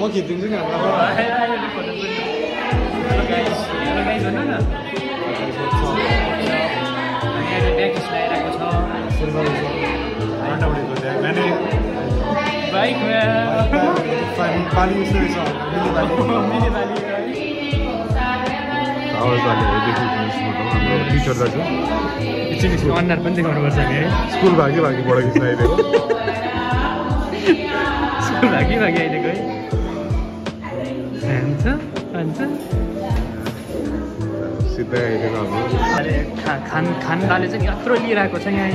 म खिचिदिन्छु नि हाम्रो बाइकमा पानी पानी हाम्रो टिचर दाजु एकछिन अनुहार पनि देखाउनुपर्छ नि है। स्कुल भागी भागी बडा खिच्न आइदिएको स्कुल भागी भागी आइदिएको है। सिधै आइदिएको हाम्रो खान खानदाले चाहिँ यत्रो लिइरहेको छ यहाँ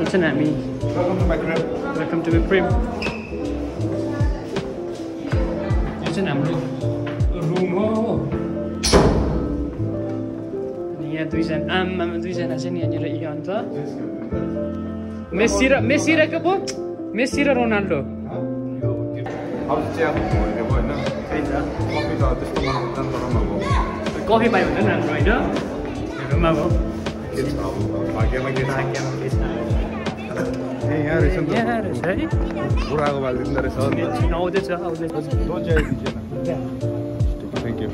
एकछिन हामी वेलकम टु प्रेम हाम्रो दुईजना आमामा दुईजना चाहिँ नि यहाँनिर इ अन्त मेस्सी र मेस्सी र के पो मेस्सी र रोनाल्डो कफी पायो पनि राम्रो होइन छ अब बुढाको रहेछ आउँदैछ थ्याङ्क यू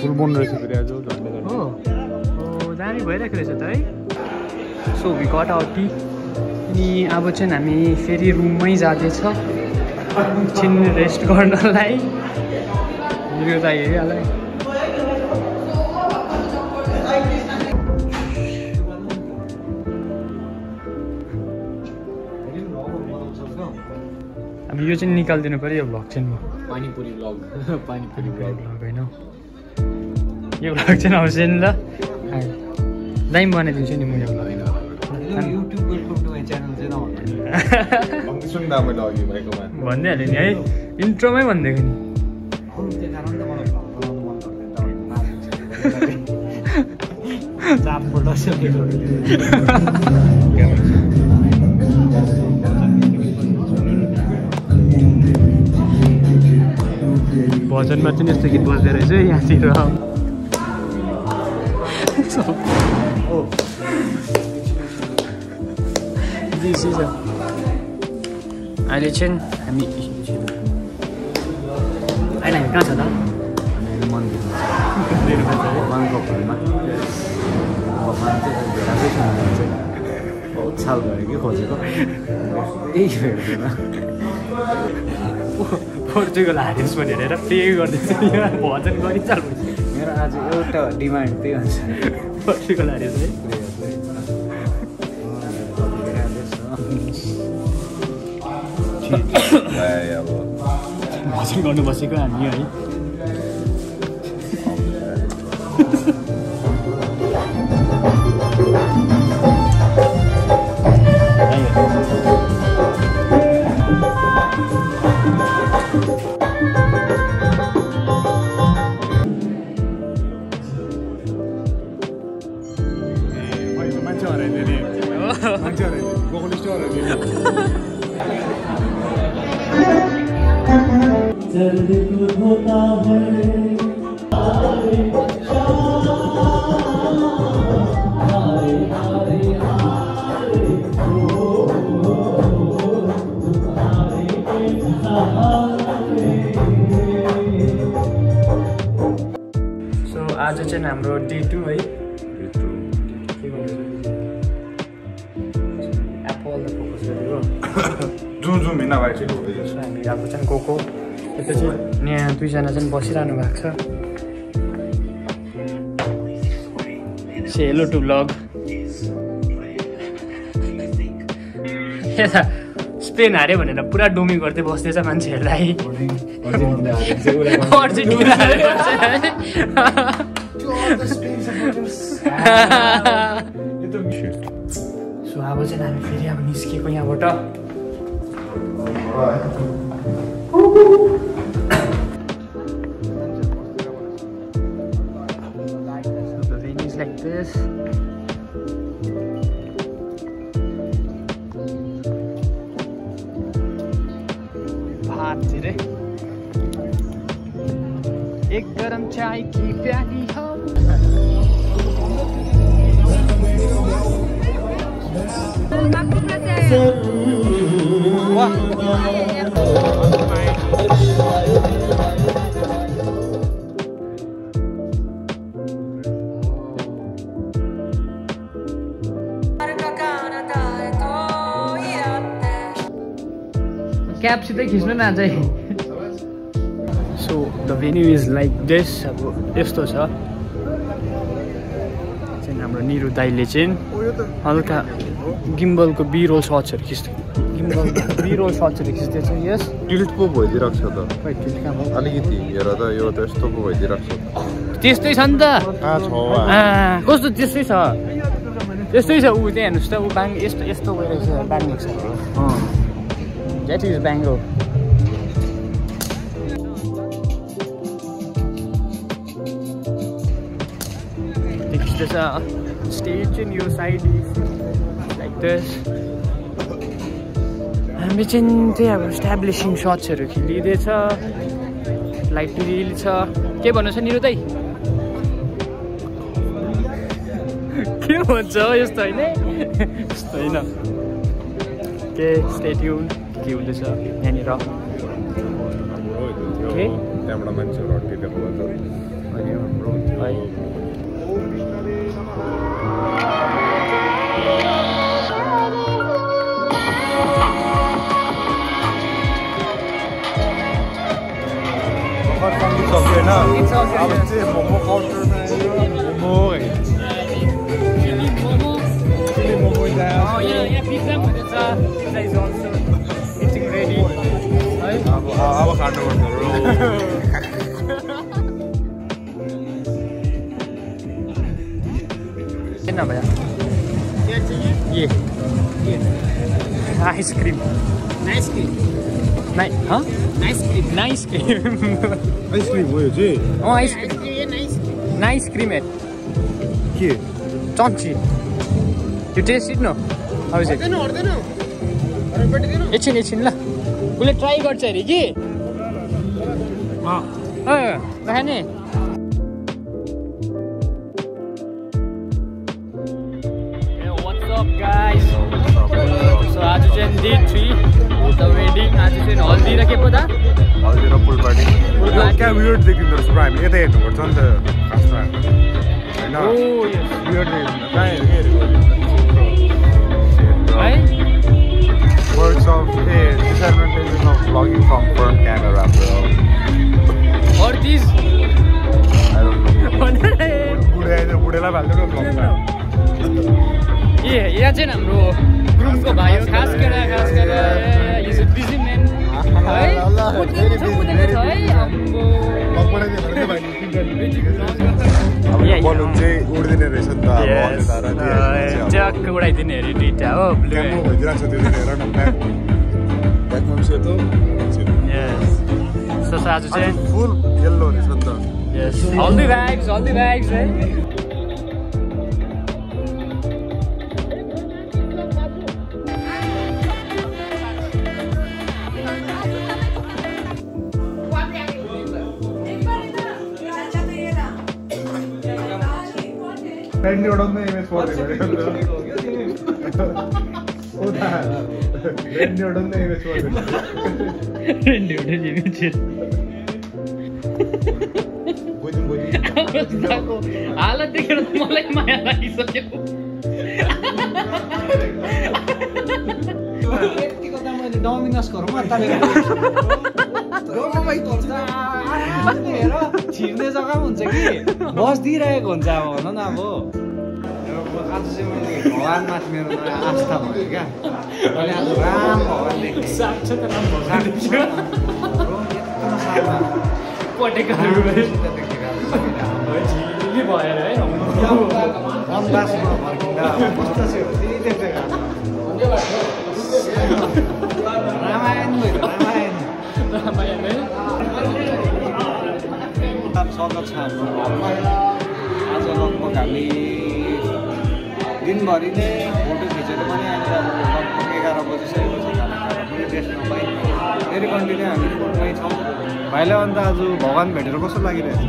फुल बोन रहेछ फेरि आज झन्डै झन्डै हो दामी भइरहेको रहेछ त है सो वी गट आउट टी अनि अब चाहिँ हामी फेरि रुममै जाँदैछ। एकछिन रेस्ट गर्नलाई यो त हेरिहाल्यो यो चाहिँ निकालिदिनु पऱ्यो यो भ्लग चाहिँ म पानीपुरी ब्लग पानीपुरी भ्लग होइन। यो भ्लग चाहिँ आउँछ नि ल दामी बनाइदिन्छु नि म यो भ्लग भन्दैछु नि है। इन्ट्रोमै भनिदिएको नि। भजनमा चाहिँ यस्तो गीत बज्दो रहेछ है यहाँतिर अहिले चाहिँ हामी अहिले हामी कहाँ छ त? भने चाहिँ बहुत साल भयो कि खोजेको। यही भेट्दैन पोर्चुगल हारियोस् भनेर पे गर्दैछ यहाँ भजन गरिचाल्नु मेरो आज एउटा डिमान्ड त्यही हुन्छ। पोर्चुगल हारियोस् है। भजन गर्नु बसेको हामी है। चाहिँ हाम्रो डे टू है। के भन्नु एप्पल फोकस गरेको जुम जुम हिँड्न भएको सो हामी अब चाहिँ गएको त्यसपछि यहाँ दुईजना चाहिँ बसिरहनु भएको छ। Hello to blog. यता स्पेन हार्यो भनेर पुरा डोमी गर्दै बस्दैछ मान्छेहरूलाई। सो अब चाहिँ हामी फेरि अब निस्केको यहाँबाट एक गरम चाय की प्याली हो। क्यापसितै खिच्नु न चाहिँ so the venue is like this अब यस्तो छ। हाम्रो निरु दाईले चाहिँ हल्का गिम्बलको बिरोल सर्ट्सहरू खिच्दै गिम्बल सर्ट्सहरू खिच्दैछ यस टिल्ट पो छ त? अलिकति हेर त यो त यस्तो पो छ त्यस्तै छ नि त। कस्तो त्यस्तै छ? त्यस्तै छ। ऊ त्यहाँ हेर्नुहोस् त ऊ बाङ यस्तो यस्तो गइरहेको छ द्याट इज ब्याङ्गो स्टेज चाहिँ यो साइड दस हामी चाहिँ त्यही अब इस्टाब्लिसिङ सट्सहरू खेलिँदैछ लाइट रिल छ के भन्नु छ निरु दाइ के भन्छ हो यस्तो होइन? यस्तो होइन। के स्टेट्युन के हुँदैछ यहाँनिर? के? त्यहाँबाट मान्छेहरू सङ्गीत सक्यो होइन It's okay. अब चाहिँ मोमो काउन्टरमा आयो मोमो है चिली मोमो यहाँ यहाँ पिज्जा पनि हुँदैछ pizza is also eating ready है अब अब खानु पर्छ किन भैया ये आइसक्रिम नाइस क्रिम नाइ हाँ nice cream nice cream ice cream हो यो चाहिँ अँ आइसक्रिम ये नाइस नाइस क्रिम हेड के चम्ची यो टेस्ट इट न एकछिन एकछिन ल उसले ट्राई गर्छ अरे कि खाने डे थ्री द वेडिङ आज चाहिँ हल्दी र के पो त हल्दी र फुलपाटी। क्या वियर्ड देखिँदो रहेछ? पुरा हामी यता हेर्नुपर्छ नि त। खासमा होइन। ओ यस वियर्ड देखिँदो कहाँ हेरेको है चाहिँ ट्याक्क उडाइदिने अरे दुइटा हो ब्लु क्याम्पो भइदिरहेको छ त्यो दिन हेर न ब्याक ब्याकमा पनि सेतो यस सो आज चाहिँ फुल येल्लो रहेछ नि त यस हल्दी ब्याग्स हल्दी ब्याग्स है फ्रेन्डले उडाउँदै इमेज पढ्दै फ्रेन्डले उडाउँदै इमेज पढ्दै बुझ्यौँ बुझ्यौँ हालत देखेर त मलाई माया लागिसक्यो यतिको त मैले डोमिनोसकोहरूमा तालेको हेर छिर्ने जग्गा हुन्छ कि बसिदिइरहेको हुन्छ अब भन न अब आज चाहिँ मैले भगवान्माथि मेरो आस्था भयो क्या मैले आज राम भगवान् देखेँ साक्षात् राम भगवान् साक्षात् राम भगवान्। यत्रो सालमा पटेकाहरू राम्रोसित देखेको आज सबैले। झिलिली भएर है वनवासमा फर्किँदा अब कस्तो चाहिँ हो त्यही देखेको आज। रामायण भयो रामायण रामायण स्वागत छ हाम्रो घरमा आज लगभग हामी दिनभरि नै फोटो खिचेर पनि अहिले अब लगभग एघार बजिसकेको छ खाना खाएर पनि रेस्ट नपाइ फेरि कन्टिन्यू हामी फोनमै छौँ भाइलाई अन्त आज भगवान् भेटेर कस्तो लागिरहेछ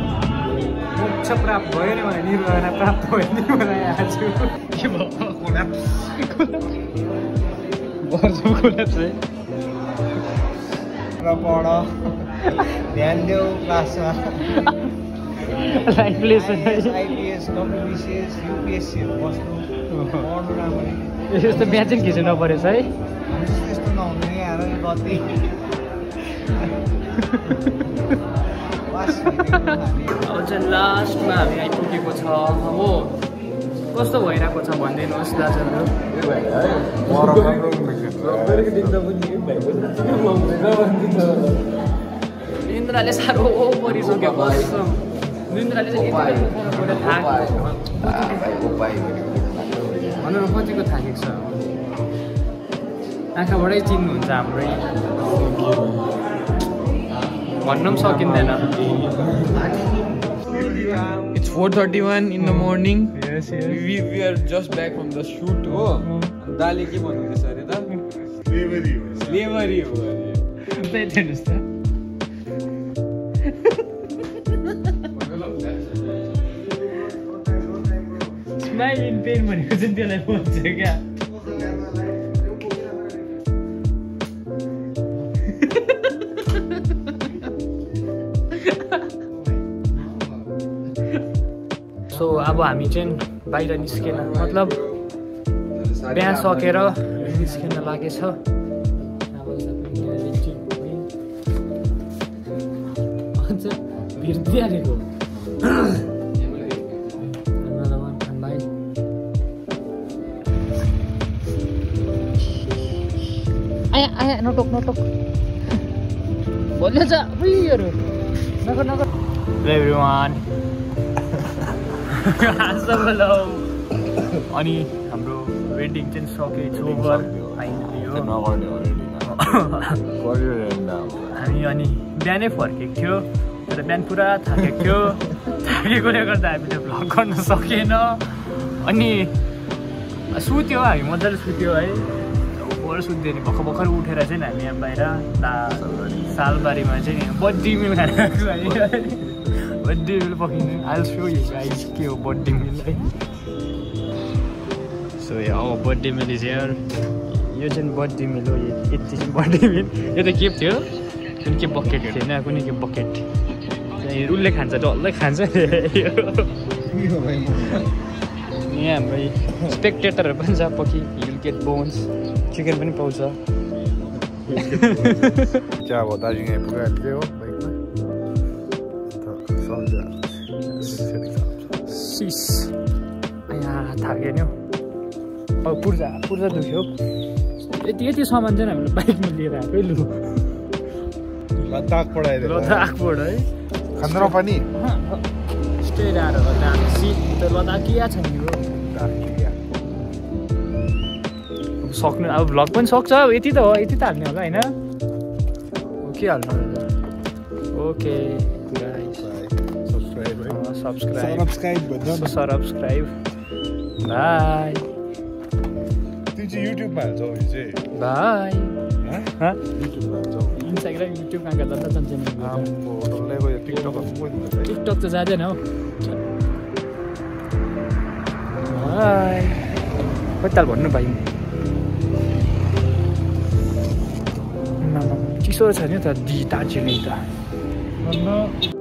मोक्ष प्राप्त भयो नि मलाई निर्वाणा प्राप्त भयो नि मलाई आज के भयो र पढ ध्यान देऊ क्लासमा। आइपिएस डब्लुबिसिएस युपिएससीहरू बस्नु पढ्नु राम्ररी यस्तो चाहिँ खिच्नु नपरेछ है यस्तो नहुनु आएर लास्टमा हामी आइपुगेको छ हो कस्तो भइरहेको छ भनिदिनुहोस् दाजुहरू निन्द्राले साह्रो परिसक्यो कसम निन्द्राले चाहिँ यति पढ्नु थाकेको भनौँ न कतिको थाकेको छ आँखाबाटै चिन्नुहुन्छ हाम्रै। भन्न पनि सकिँदैन। It's 4:31 in the morning. Yes, We, we are just back from the shoot. हो। दाले के भन्नुहुँदैछ अरे त? स्लेभरी हो। अरे त्यही स्माइल इन पेन भनेको चाहिँ त्यसलाई भन्छ क्या? सो अब हामी चाहिँ बाहिर निस्केन। मतलब बिहा सकेर निस्किन लागेछ। भिर्दिहालेको आया नटोक। नटोक भोलि छ उयोहरू नगर नगर। एभ्रिवान अनि हाम्रो वेडिङ चाहिँ सकेछ ओभर फाइनली हो। हामी अनि बिहानै फर्केको थियो। तर बिहान पुरा थाकेको थियो। थाकेकोले गर्दा हामीले भ्लग गर्न सकेन। अनि सुत्यो हामी मजाले सुत्यो है। ओभर सुत्यो नि भर्खर भर्खर उठेर चाहिँ हामी यहाँ बाहिर ला- सालबारीमा चाहिँ बड्डी मिल खान बड्डी मिल पकिनु आई सो यु गाइस के हो बड्डी मिल है। सो यो बर्थडे मिल इज हियर यो चाहिँ बर्थडे मिल हो यो- यति चाहिँ बर्थडे मिल। यो त के थियो कुनै के बकेट थिएन कुनै के बकेट उसले खान्छ डल्लै खान्छ। यहाँ हाम्रो स्पेक्टेटरहरू पनि छ पछि हिल गेट बोन्स चिकन पनि पाउँछ। चाहिँ अब दार्जिलिङ चाहिँ हो सिस। यहाँ थाक्यो नि हौ। अब पुर्जा पुर्जा दुख्यो। यति यति सामान चाहिँ हामीले बाइकमा लिएर आएकै लु। लद्दाखबाट है। खाँदैन पनि। आएर लद्दाख। सिट त छ नि हो। सक्नु अब भ्लग पनि सक्छ अब यति त हो यति त हाल्ने होला होइन? के हाल्नु ओके सब्सक्राइब बाई युट्युबमा हाल्छौ बाई इन्स्टाग्राम युट्युब कहाँ कहाँ जान्छ टिकटक त जाँदैन हौ। बाई कति ताल भन्नु भाइ चिसो छ नि त दि दार्जिलिङ त